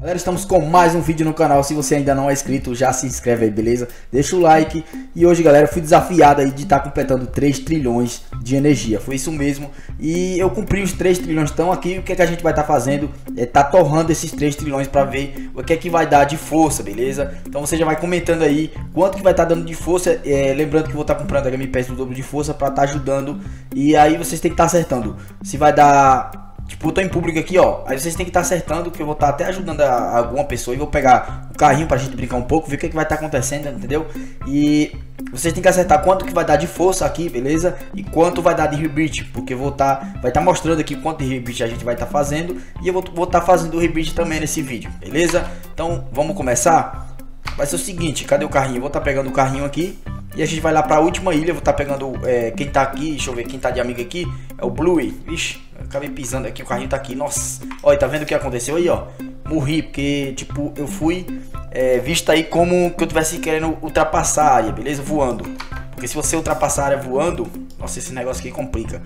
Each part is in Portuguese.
Galera, estamos com mais um vídeo no canal. Se você ainda não é inscrito, já se inscreve aí, beleza? Deixa o like. E hoje, galera, fui desafiado aí de estar tá completando 3 trilhões de energia. Foi isso mesmo. E eu cumpri os 3 trilhões. Então aqui, o que, é que a gente vai estar tá fazendo? É tá torrando esses 3 trilhões para ver o que é que vai dar de força, beleza? Então você já vai comentando aí quanto que vai estar tá dando de força. É, lembrando que vou estar tá comprando a Pass do dobro de força para estar tá ajudando. E aí vocês têm que estar tá acertando. Se vai dar Tipo, eu tô em público aqui, ó. Aí vocês têm que estar tá acertando, que eu vou estar tá até ajudando alguma pessoa. E vou pegar o carrinho pra gente brincar um pouco, ver o que, é que vai estar tá acontecendo, entendeu? E vocês têm que acertar quanto que vai dar de força aqui, beleza? E quanto vai dar de rebite, porque vou tá, vai estar tá mostrando aqui quanto de rebite a gente vai estar tá fazendo. E eu vou estar tá fazendo o rebite também nesse vídeo, beleza? Então, vamos começar? Vai ser o seguinte, cadê o carrinho? Eu vou estar pegando o carrinho aqui. E a gente vai lá para a última ilha. Vou estar tá pegando é, quem tá aqui. Deixa eu ver quem tá de amigo aqui. É o Bluey. Vixe, acabei pisando aqui. O carrinho tá aqui. Nossa, olha, tá vendo o que aconteceu aí, ó? Morri, porque, tipo, eu fui é, visto aí como que eu tivesse querendo ultrapassar a área, beleza? Voando. Porque se você ultrapassar a área voando, nossa, esse negócio aqui complica.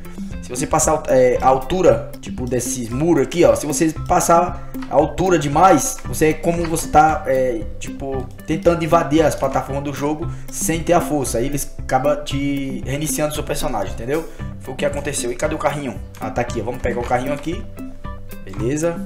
Você passar é, a altura, tipo desses muros aqui, ó. Se você passar a altura demais, você é como você tá, é, tipo, tentando invadir as plataformas do jogo sem ter a força. Aí eles acabam te reiniciando seu personagem, entendeu? Foi o que aconteceu. E cadê o carrinho? Ah, tá aqui. Vamos pegar o carrinho aqui. Beleza.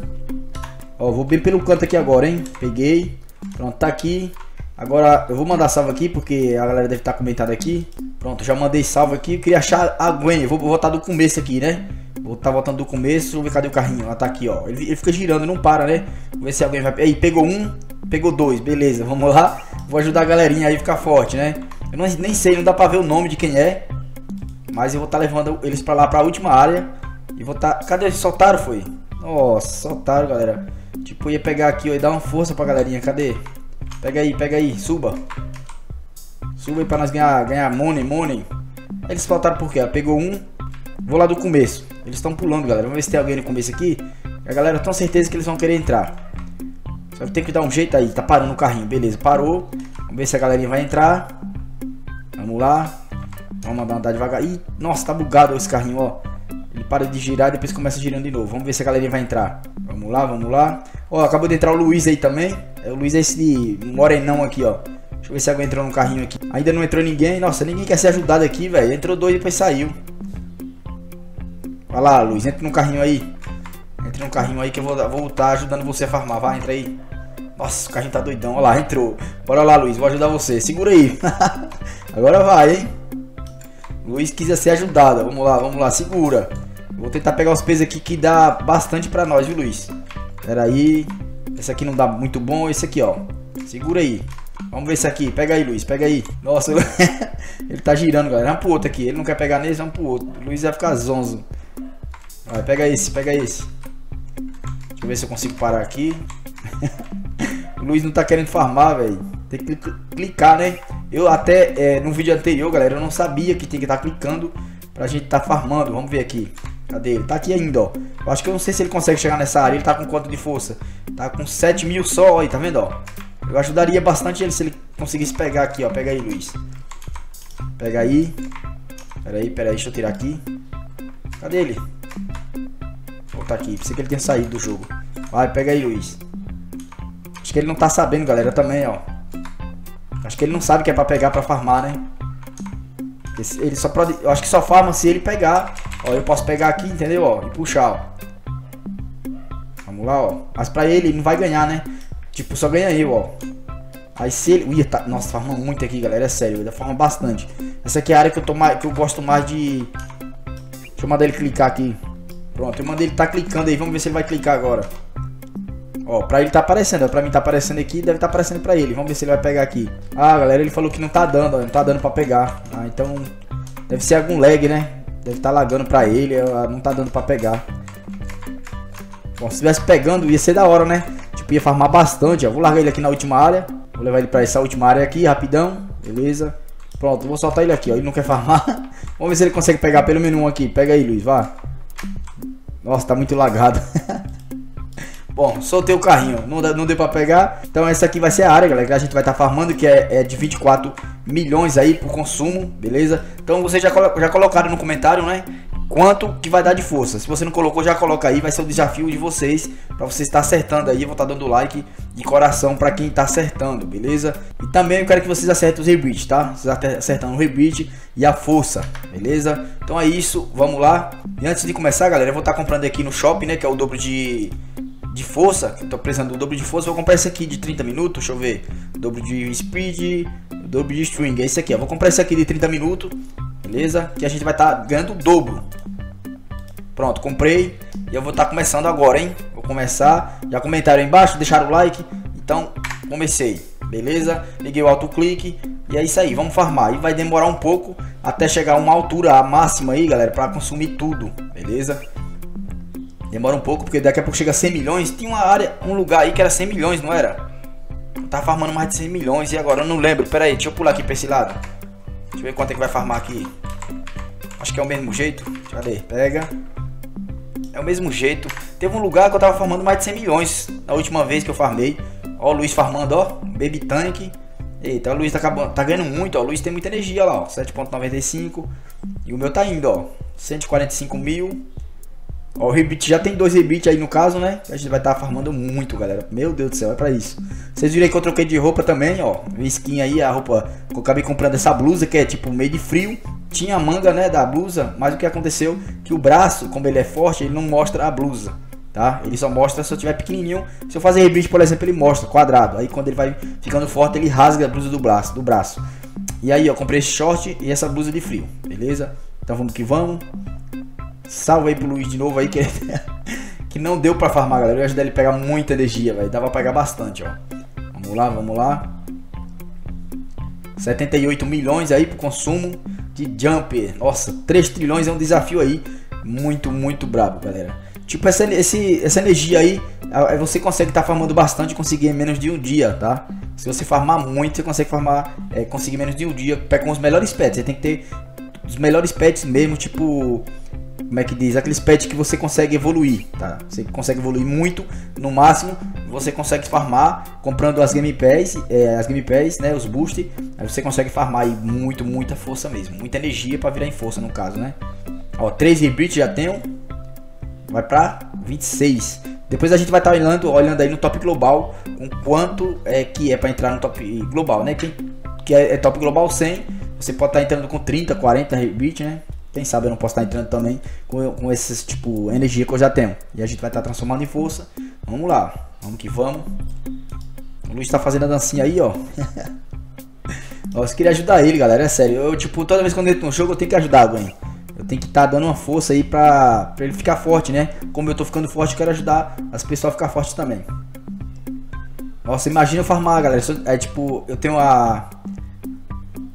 Ó, vou bem pelo canto aqui agora, hein? Peguei. Pronto, tá aqui. Agora eu vou mandar salve aqui porque a galera deve estar tá comentando aqui. Pronto, já mandei salve aqui. Eu queria achar a Gwen. Eu vou voltar do começo aqui, né? Vou estar tá voltando do começo. Cadê o carrinho. Ela tá aqui, ó. Ele, ele, fica girando, não para, né? Vamos ver se alguém vai. Aí, pegou um, pegou dois. Beleza, vamos lá. Vou ajudar a galerinha aí a ficar forte, né? Eu não, nem sei, não dá pra ver o nome de quem é. Mas eu vou estar tá levando eles pra lá, pra última área. E vou estar. Tá... Cadê? Soltaram, foi? Nossa, soltaram, galera. Tipo, ia pegar aqui ó, e dar uma força pra galerinha. Cadê? Pega aí, pega aí, suba. Suba aí pra nós ganhar, ganhar money, money. Eles faltaram por quê? Pegou um. Vou lá do começo. Eles estão pulando, galera. Vamos ver se tem alguém no começo aqui. A galera tem certeza que eles vão querer entrar. Só que tem que dar um jeito aí. Tá parando o carrinho. Beleza, parou. Vamos ver se a galerinha vai entrar. Vamos lá. Vamos mandar andar devagar. Ih, nossa, tá bugado esse carrinho, ó. Ele para de girar e depois começa girando de novo. Vamos ver se a galerinha vai entrar. Vamos lá, vamos lá. Ó, acabou de entrar o Luiz aí também. É, o Luiz é esse morenão aqui, ó. Deixa eu ver se alguém entrou no carrinho aqui. Ainda não entrou ninguém. Nossa, ninguém quer ser ajudado aqui, velho. Entrou dois e depois saiu. Vai lá, Luiz. Entra no carrinho aí. Entra no carrinho aí que eu vou voltar ajudando você a farmar. Vai, entra aí. Nossa, o carrinho tá doidão. Olha lá, entrou. Bora lá, Luiz. Vou ajudar você. Segura aí. Agora vai, hein. Luiz quis ser ajudado. Vamos lá, vamos lá. Segura. Vou tentar pegar os pesos aqui que dá bastante pra nós, viu, Luiz? Pera aí. Esse aqui não dá muito bom. Esse aqui, ó. Segura aí. Vamos ver esse aqui. Pega aí, Luiz. Pega aí. Nossa, ele tá girando, galera. Vamos pro outro aqui. Ele não quer pegar nesse, vamos pro outro. O Luiz vai ficar zonzo. Vai, pega esse, pega esse. Deixa eu ver se eu consigo parar aqui. o Luiz não tá querendo farmar, velho. Tem que clicar, né? Eu até é, no vídeo anterior, galera, eu não sabia que tem que estar tá clicando pra gente tá farmando. Vamos ver aqui. Cadê ele? Tá aqui ainda, ó. Eu acho que eu não sei se ele consegue chegar nessa área. Ele tá com quanto de força? Tá com 7 mil só aí, tá vendo, ó? Eu ajudaria bastante ele se ele conseguisse pegar aqui, ó. Pega aí, Luiz. Pega aí. Pera aí, pera aí. Deixa eu tirar aqui. Cadê ele? Vou botar aqui. Pensei que ele tinha saído do jogo. Vai, pega aí, Luiz. Acho que ele não tá sabendo, galera, também, ó. Acho que ele não sabe que é pra pegar pra farmar, né? Ele só pode... Eu acho que só farma se ele pegar Ó, eu posso pegar aqui, entendeu? Ó, e puxar, ó. Vamos lá, ó. Mas pra ele, ele não vai ganhar, né? Tipo, só ganha eu, ó. Aí se ele... Ui, tá... Nossa, farma muito aqui, galera. É sério, ele farma bastante. Essa aqui é a área que eu, tô mais... que eu gosto mais de... Deixa eu mandar ele clicar aqui. Pronto, eu mandei ele tá clicando aí. Vamos ver se ele vai clicar agora. Ó, pra ele tá aparecendo, pra mim tá aparecendo aqui, deve tá aparecendo pra ele. Vamos ver se ele vai pegar aqui. Ah, galera, ele falou que não tá dando, ó, não tá dando pra pegar. Ah, então deve ser algum lag, né? Deve estar tá lagando pra ele, não tá dando pra pegar. Bom, se estivesse pegando, ia ser da hora, né? Tipo, ia farmar bastante, ó. Vou largar ele aqui na última área. Vou levar ele pra essa última área aqui, rapidão. Beleza. Pronto, vou soltar ele aqui, ó. Ele não quer farmar. Vamos ver se ele consegue pegar pelo menos um aqui. Pega aí, Luiz, vá. Nossa, tá muito lagado. Bom, soltei o carrinho, não, não deu pra pegar. Então essa aqui vai ser a área, galera, que a gente vai estar tá farmando, que é, é, de 24 milhões aí por consumo, beleza? Então vocês já, colo já colocaram no comentário, né? quanto que vai dar de força. Se você não colocou, já coloca aí, vai ser o desafio de vocês, para você estar acertando aí, eu vou estar dando like de coração para quem está acertando, beleza? E também eu quero que vocês acertem os rebite, tá? Vocês acertando o rebite e a força, beleza? Então é isso, vamos lá. E antes de começar, galera, eu vou estar comprando aqui no shopping, né, que é o dobro de de força, tô precisando do dobro de força, vou comprar esse aqui de 30 minutos, deixa eu ver, dobro de speed, dobro de string, é esse aqui, ó. vou comprar esse aqui de 30 minutos, beleza? Que a gente vai estar tá ganhando o dobro. Pronto, comprei e eu vou estar tá começando agora, hein? Vou começar, já comentaram aí embaixo, deixaram o like, então comecei, beleza? Liguei o autoclique e é isso aí, vamos farmar. E vai demorar um pouco até chegar uma altura máxima aí, galera, para consumir tudo, beleza? Demora um pouco, porque daqui a pouco chega a 100 milhões. Tinha uma área, um lugar aí que era 100 milhões, não era? Eu tava farmando mais de 100 milhões e agora eu não lembro. Pera aí, deixa eu pular aqui pra esse lado. Deixa eu ver quanto é que vai farmar aqui. Acho que é o mesmo jeito. Cadê? Pega. É o mesmo jeito. Teve um lugar que eu tava farmando mais de 100 milhões na última vez que eu farmei. Ó, o Luiz farmando, ó. Baby Tank. Eita, o Luiz tá, acabando, tá ganhando muito, ó. O Luiz tem muita energia lá, ó. 7.95. E o meu tá indo, ó. 145 mil. Ó, o rebite já tem dois rebites aí no caso, né? A gente vai estar tá farmando muito, galera. Meu Deus do céu, é pra isso. Vocês viram aí que eu troquei de roupa também, ó. Skin aí, a roupa. Eu acabei comprando essa blusa que é tipo meio de frio. Tinha a manga, né, da blusa. Mas o que aconteceu? Que o braço, como ele é forte, ele não mostra a blusa. Tá? Ele só mostra se eu tiver pequenininho. Se eu fazer rebite, por exemplo, ele mostra quadrado. Aí quando ele vai ficando forte, ele rasga a blusa do braço. Do braço. E aí, ó, comprei esse short e essa blusa de frio. Beleza? Então vamos que vamos. Salve aí pro Luiz de novo aí, que, que não deu pra farmar, galera. Eu ia ajudar ele a pegar muita energia, velho. Dava pra pegar bastante, ó. Vamos lá, vamos lá. 78 milhões aí pro consumo de Jumper. Nossa, 3 trilhões é um desafio aí. Muito, muito brabo, galera. Tipo, essa, esse, essa energia aí, você consegue estar tá farmando bastante conseguir em menos de um dia, tá? Se você farmar muito, você consegue farmar, é, conseguir menos de um dia. Pega com os melhores pets. Você tem que ter os melhores pets mesmo, tipo como é que diz, aqueles pets que você consegue evoluir, tá? Você consegue evoluir muito, no máximo você consegue farmar comprando as Game Pass, é, as Game Pass, né, os boost, aí você consegue farmar aí muito, muita força mesmo, muita energia para virar em força no caso, né? Ó, 3 rebrits já tenho, vai para 26. Depois a gente vai estar tá olhando, olhando aí no top global com quanto é que é para entrar no top global, né? Quem que é, é top global 100, você pode estar tá entrando com 30, 40 rebrits, né? Quem sabe eu não posso estar entrando também com, com esses tipo energia que eu já tenho. E a gente vai estar transformando em força. Vamos lá, vamos que vamos. O Luiz está fazendo a dancinha aí, ó. eu queria ajudar ele, galera. É sério. Eu, tipo, toda vez eu entro no jogo, eu tenho que ajudar alguém. Eu tenho que estar tá dando uma força aí pra, pra ele ficar forte, né? Como eu tô ficando forte, eu quero ajudar as pessoas a ficar fortes também. Nossa, imagina eu farmar, galera. É tipo, eu tenho a.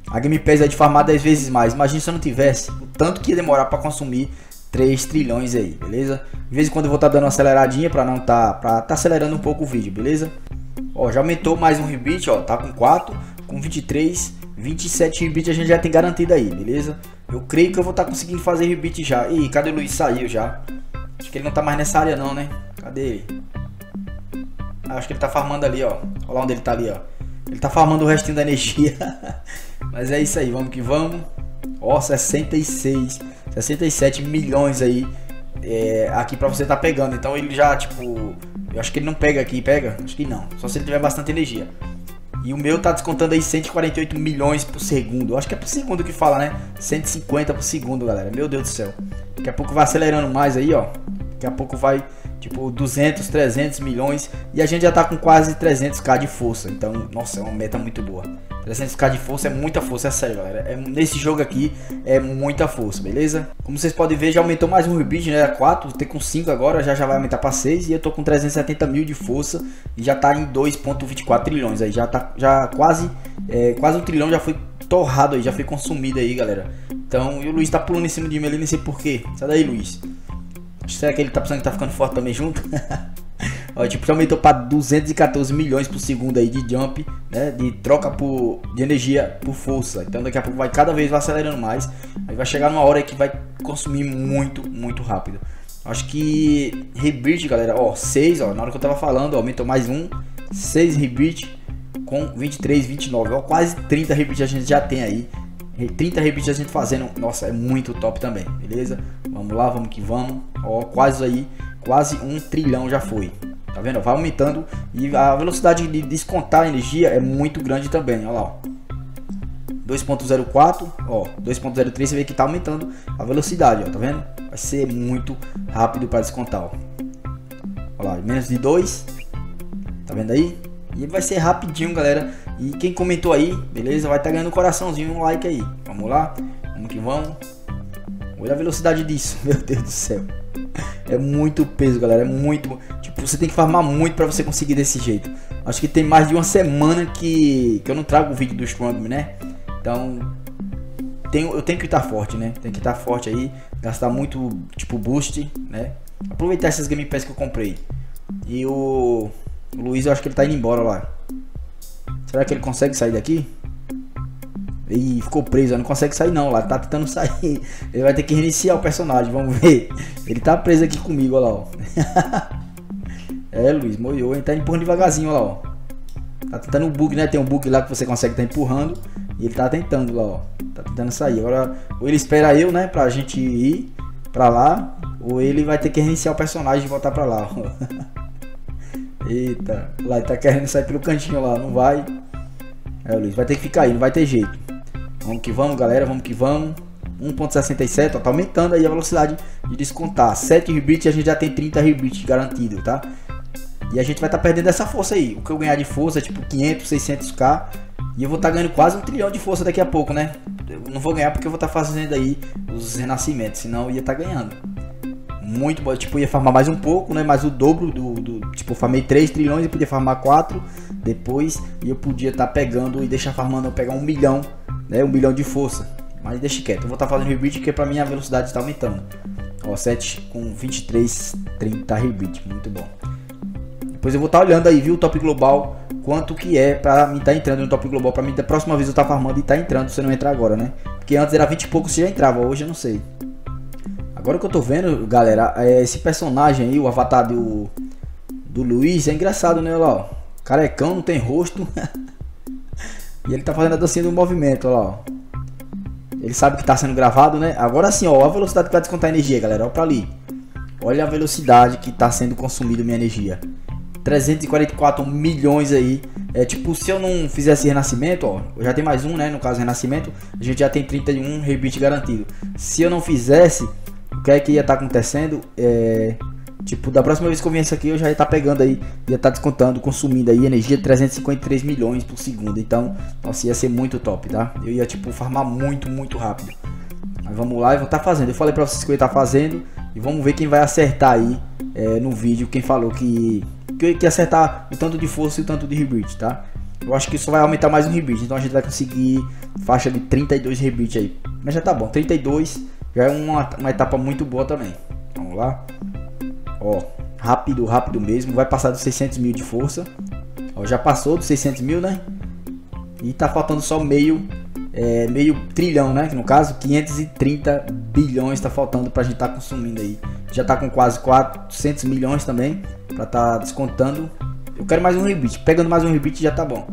A Game Pass é de farmar 10 vezes mais. Imagina se eu não tivesse tanto que ia demorar para consumir 3 trilhões aí, beleza? De vez em quando eu vou estar tá dando uma aceleradinha para não tá para tá acelerando um pouco o vídeo, beleza? Ó, já aumentou mais um rebite, ó, tá com 4, com 23, 27 rebite a gente já tem garantido aí, beleza? Eu creio que eu vou estar tá conseguindo fazer rebite já. Ih, cadê o Luiz? Saiu já. Acho que ele não tá mais nessa área não, né? Cadê ele? Ah, acho que ele tá farmando ali, ó. Olha lá onde ele tá ali, ó. Ele tá farmando o restinho da energia. Mas é isso aí, vamos que vamos. Ó, 66, 67 milhões aí é, aqui para você tá pegando. Então ele já, tipo, eu acho que ele não pega aqui, pega? Acho que não. Só se ele tiver bastante energia. E o meu tá descontando aí 148 milhões por segundo. Eu acho que é por segundo que fala, né? 150 por segundo, galera. Meu Deus do céu. Daqui a pouco vai acelerando mais aí, ó. Daqui a pouco vai, tipo, 200, 300 milhões. E a gente já tá com quase 300k de força. Então, nossa, é uma meta muito boa. 300k de força é muita força, é sério, galera. É, nesse jogo aqui é muita força, beleza? Como vocês podem ver, já aumentou mais um rebite, né? Era 4, tem com 5 agora, já já vai aumentar para 6. E eu tô com 370 mil de força e já tá em 2.24 trilhões. Aí já tá já quase, é, quase um trilhão já foi torrado aí, já foi consumido aí, galera. Então, e o Luiz tá pulando em cima de mim ali, nem sei porquê. Sai daí, Luiz. Será que ele tá pensando que tá ficando forte também junto? Ó, tipo, aumentou para 214 milhões por segundo aí de jump, né? De troca por, de energia por força. Então daqui a pouco vai cada vez vai acelerando mais. Aí vai chegar numa hora que vai consumir muito, muito rápido. Acho que Rebirth, galera, ó, 6, ó, na hora que eu tava falando, ó, aumentou mais um, 6 Rebirth com 23, 29, ó, quase 30 Rebirth a gente já tem aí. 30 repeats a gente fazendo, nossa, é muito top também, beleza? Vamos lá, vamos que vamos. Ó, quase aí, quase um trilhão já foi. Tá vendo? Vai aumentando e a velocidade de descontar a energia é muito grande também, olha lá, ó. 2.04, ó, 2.03 você vê que tá aumentando a velocidade, ó, tá vendo? Vai ser muito rápido para descontar, ó. Olha lá, menos de 2. Tá vendo aí? E vai ser rapidinho, galera. E quem comentou aí, beleza? Vai estar tá ganhando um coraçãozinho, um like aí. Vamos lá? Vamos que vamos. Olha a velocidade disso, meu Deus do céu. É muito peso, galera. É muito. Tipo, você tem que farmar muito para você conseguir desse jeito. Acho que tem mais de uma semana que, que eu não trago o vídeo do Strongman, né? Então, tenho, eu tenho que estar forte, né? Tem que estar forte aí, gastar muito, tipo, boost, né? Aproveitar essas Game Pass que eu comprei. E o, o Luiz, eu acho que ele tá indo embora lá. Será que ele consegue sair daqui? E ficou preso, não consegue sair não, lá tá tentando sair. Ele vai ter que reiniciar o personagem, vamos ver. Ele tá preso aqui comigo, olha lá, ó. é, Luiz, moiou, ele tá empurrando devagarzinho, olha lá, ó. Tá tentando um bug, né? Tem um bug lá que você consegue tá empurrando. E ele tá tentando lá, ó. Tá tentando sair. Agora, ou ele espera eu, né? Pra gente ir pra lá. Ou ele vai ter que reiniciar o personagem e voltar pra lá, ó. Eita, lá ele tá querendo sair pelo cantinho lá, não vai. É, Luiz, vai ter que ficar aí, não vai ter jeito. Vamos que vamos, galera, vamos que vamos. 1.67, tá aumentando aí a velocidade de descontar. 7 rebits a gente já tem 30 rebits garantido, tá? E a gente vai estar tá perdendo essa força aí. O que eu ganhar de força é tipo 500, 600k. E eu vou estar tá ganhando quase um trilhão de força daqui a pouco, né? Eu não vou ganhar porque eu vou estar tá fazendo aí os renascimentos, senão eu ia estar tá ganhando. Muito bom, tipo, ia farmar mais um pouco, né? Mais o dobro do, do tipo, farmei 3 trilhões e podia farmar 4 depois. E eu podia estar tá pegando e deixar farmando, eu pegar um milhão, né? Um milhão de força. Mas deixa quieto, eu vou estar tá fazendo rebeat porque pra mim a velocidade está aumentando. Ó, 7 com 23, 30 rebeat, muito bom. Depois eu vou estar tá olhando aí, viu, o top global quanto que é pra mim estar tá entrando no top global, pra mim da próxima vez eu estar tá farmando e tá entrando, se não entrar agora, né? Porque antes era 20 e pouco, você já entrava, hoje eu não sei. Agora que eu tô vendo, galera, é esse personagem aí, o avatar do, do Luiz, é engraçado, né? Lá, ó. Carecão, não tem rosto. e ele tá fazendo a dancinha do movimento, olha lá, ó. Ele sabe que tá sendo gravado, né? Agora sim, ó, a velocidade que vai descontar energia, galera, olha pra ali. Olha a velocidade que tá sendo consumida minha energia. 344 milhões aí. É tipo, se eu não fizesse renascimento, ó, já tenho mais um, né? No caso, renascimento, a gente já tem 31 rebite garantido. Se eu não fizesse, o que é que ia estar tá acontecendo? É, tipo, da próxima vez que eu viesse aqui, eu já ia estar tá pegando aí, ia estar tá descontando, consumindo aí energia de 353 milhões por segundo. Então, nossa, ia ser muito top, tá? Eu ia, tipo, farmar muito, muito rápido. Mas vamos lá e vou estar tá fazendo. Eu falei pra vocês que eu ia estar tá fazendo. E vamos ver quem vai acertar aí é, no vídeo. Quem falou que que, que acertar o tanto de força e o tanto de rebite, tá? Eu acho que isso vai aumentar mais um rebite, então a gente vai conseguir faixa de 32 rebite aí. Mas já tá bom, 32 já é uma, uma etapa muito boa também. Vamos lá. Ó, rápido, rápido mesmo, vai passar dos 600 mil de força. Ó, já passou dos 600 mil, né? E tá faltando só meio, é, meio trilhão, né? Que no caso, 530 bilhões tá faltando pra gente tá consumindo aí. Já tá com quase 400 milhões também para tá descontando. Eu quero mais um rebite. Pegando mais um rebite já tá bom.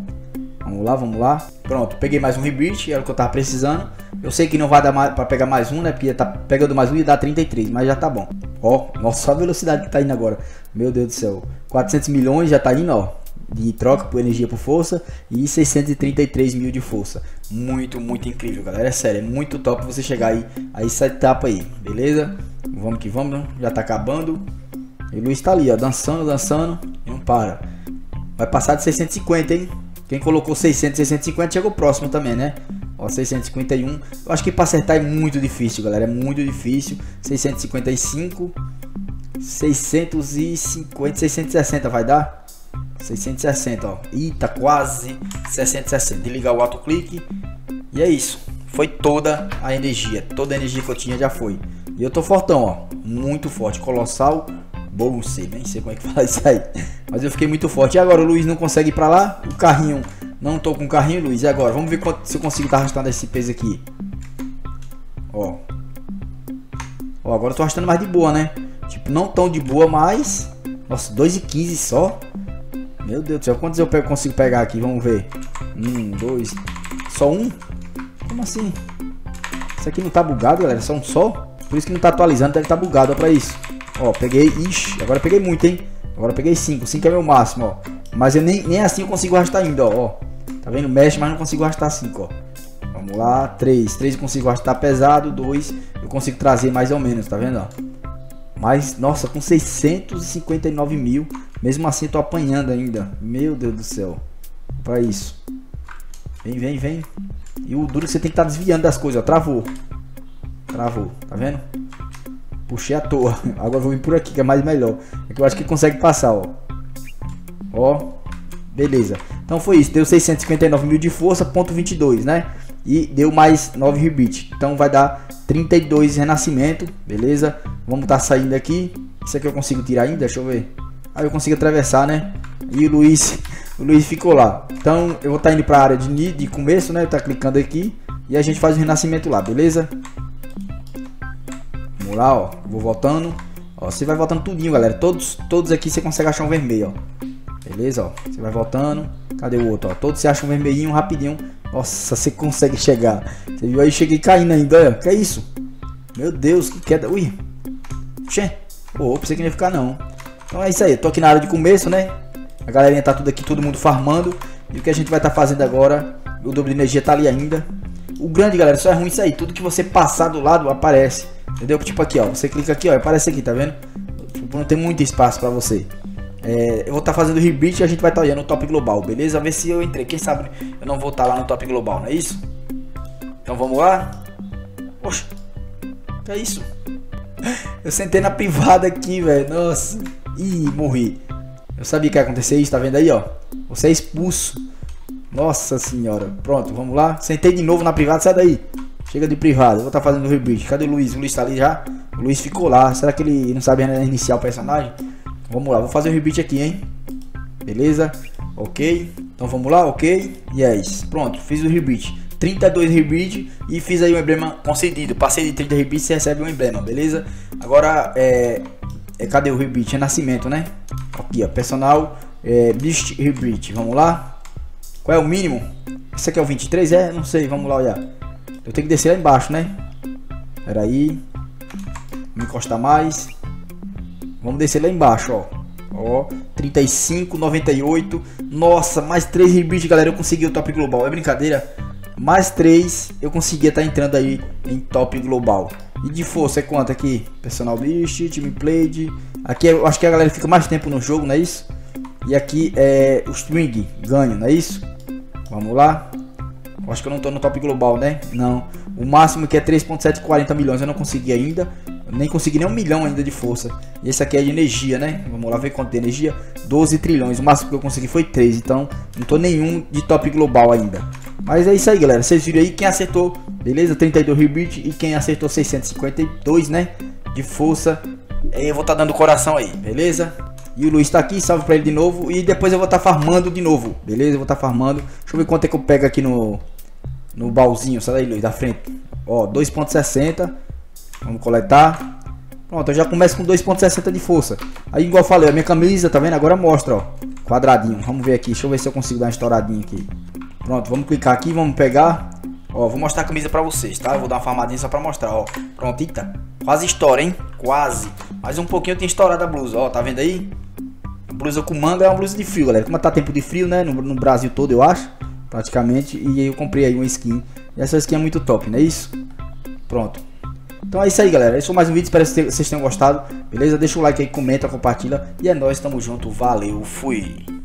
Vamos lá, vamos lá. Pronto, peguei mais um rebite, era o que eu tava precisando. Eu sei que não vai dar para pegar mais um, né? Porque tá pegando mais um e dá 33, mas já tá bom. Ó, nossa, a velocidade que tá indo agora. Meu Deus do céu. 400 milhões já tá indo, ó. De troca por energia por força e 633 mil de força. Muito, muito incrível, galera. É sério, é muito top você chegar aí a essa etapa aí, beleza? Vamos que vamos, já tá acabando. E o Luiz tá ali, ó, dançando, dançando e não para. Vai passar de 650, hein? Quem colocou 600, 650 chegou próximo também, né? Ó, 651. Eu acho que para acertar é muito difícil, galera. É muito difícil. 655. 650, 660 vai dar? 660, ó. Eita, quase 660. Desligar o autoclique. E é isso. Foi toda a energia. Toda a energia que eu tinha já foi. E eu tô fortão, ó. Muito forte. Colossal Bolsa, nem sei como é que fala isso aí. Mas eu fiquei muito forte. E agora o Luiz não consegue ir pra lá? O carrinho. Não tô com carrinho, Luiz. E agora? Vamos ver se eu consigo estar arrastando esse peso aqui. Ó. Ó, agora eu tô arrastando mais de boa, né? Tipo, não tão de boa, mas... Nossa, 2,15 só. Meu Deus do céu, quantos eu pego, consigo pegar aqui? Vamos ver. Um, dois... Só um? Como assim? Isso aqui não tá bugado, galera? Só um só? Por isso que não tá atualizando, deve tá bugado, ó, pra isso. Ó, peguei, ixi, agora peguei muito, hein? Agora peguei 5, 5 é meu máximo, ó. Mas eu nem, nem assim eu consigo arrastar ainda, ó. Tá vendo? Mexe, mas não consigo arrastar 5, ó. Vamos lá, 3. 3 eu consigo arrastar pesado, 2 eu consigo trazer mais ou menos, tá vendo, ó? Mas, nossa, com 659 mil, mesmo assim tô apanhando ainda. Meu Deus do céu. Pra isso. Vem, vem, vem. E o duro é que você tem que estar tá desviando das coisas, ó. Travou. Travou, tá vendo? Puxei à toa. Agora vou vir por aqui, que é mais melhor. É que eu acho que consegue passar, ó. Ó. Beleza. Então foi isso. Deu 659 mil de força, ponto 22, né? E deu mais 9 rebite. Então vai dar 32 renascimento. Beleza? Vamos estar tá saindo aqui. Isso aqui eu consigo tirar ainda? Deixa eu ver. Aí eu consigo atravessar, né? E o Luiz, o Luiz ficou lá. Então eu vou estar tá indo para a área de, de começo, né? Tá clicando aqui. E a gente faz o renascimento lá, beleza? Vamos lá, ó. Vou voltando. Ó, você vai voltando tudinho, galera. Todos, todos aqui você consegue achar um vermelho, ó. Beleza, ó. Você vai voltando. Cadê o outro, ó? Todos você acha um vermelhinho rapidinho. Nossa, você consegue chegar. Você viu aí? Cheguei caindo ainda, olha. Que é isso? Meu Deus, que queda. Ui. Xê. Pô, pensei que não ia ficar não. Então é isso aí. tô aqui na área de começo, né? A galerinha tá tudo aqui, todo mundo farmando. E o que a gente vai estar tá fazendo agora? O dobro de energia tá ali ainda. O grande, galera, só é ruim isso aí. Tudo que você passar do lado aparece. Entendeu? Tipo aqui, ó. Você clica aqui, ó. Aparece aqui, tá vendo? Tipo, não tem muito espaço pra você. É, eu vou estar tá fazendo rebite e a gente vai estar tá olhando o top global, beleza? Ver se eu entrei. Quem sabe eu não vou estar tá lá no top global, não é isso? Então vamos lá. Poxa, que é isso? Eu sentei na privada aqui, velho. Nossa. Ih, morri. Eu sabia que ia acontecer isso, tá vendo aí, ó? Você é expulso. Nossa senhora. Pronto, vamos lá. Sentei de novo na privada, sai daí. Chega de privado. Eu vou estar tá fazendo rebite. Cadê o Luiz? O Luiz tá ali já? O Luiz ficou lá. Será que ele não sabe iniciar o personagem? Vamos lá, vou fazer o repeat aqui, hein? Beleza? Ok. Então vamos lá, ok. Yes. Pronto, fiz o repeat. 32 rebite e fiz aí o emblema concedido. Passei de 30 rebite, você recebe um emblema, beleza? Agora, é, é cadê o rebite? É nascimento, né? Aqui, ó, personal é, Beast rebite. Vamos lá? Qual é o mínimo? Esse aqui é o 23? É? Não sei, vamos lá olhar. Eu tenho que descer lá embaixo, né? Pera aí. Me encostar mais. Vamos descer lá embaixo, ó. Ó, 35, 98. Nossa, mais 3 rebites, galera. Eu consegui o top global. É brincadeira? Mais 3 eu conseguia estar tá entrando aí em top global. E de força é quanto aqui? Personal Beast, Team Played. Aqui eu acho que a galera fica mais tempo no jogo, não é isso? E aqui é o String, ganho, não é isso? Vamos lá. Acho que eu não tô no top global, né? Não. O máximo que é 3.740 milhões eu não consegui ainda. Nem consegui nem um milhão ainda de força. E esse aqui é de energia, né? Vamos lá ver quanto de energia. 12 trilhões. O máximo que eu consegui foi 3. Então, não tô nenhum de top global ainda. Mas é isso aí, galera. Vocês viram aí quem acertou, beleza? 32 rebite e quem acertou 652, né? De força. Eu vou estar tá dando coração aí, beleza? E o Luiz tá aqui, salve pra ele de novo. E depois eu vou estar tá farmando de novo, beleza? Eu vou estar tá farmando. Deixa eu ver quanto é que eu pego aqui no, no baúzinho. Sai daí, Luiz, da frente. Ó, 2.60. Vamos coletar. Pronto, eu já começo com 2.60 de força. Aí, igual eu falei, a minha camisa, tá vendo? Agora mostra, ó. Quadradinho. Vamos ver aqui. Deixa eu ver se eu consigo dar uma estouradinha aqui. Pronto, vamos clicar aqui, vamos pegar. Ó, vou mostrar a camisa pra vocês, tá? Eu vou dar uma farmadinha só pra mostrar, ó. Pronto, eita. Quase estoura, hein? Quase. Mais um pouquinho eu tinha estourado a blusa, ó. Tá vendo aí? A blusa com manga é uma blusa de frio, galera. Como tá tempo de frio, né? No, no Brasil todo, eu acho. Praticamente. E eu comprei aí uma skin. E essa skin é muito top, não é isso? Pronto. Então é isso aí, galera. Esse foi mais um vídeo. Espero que vocês tenham gostado. Beleza? Deixa o like aí, comenta, compartilha. E é nóis, tamo junto. Valeu, fui.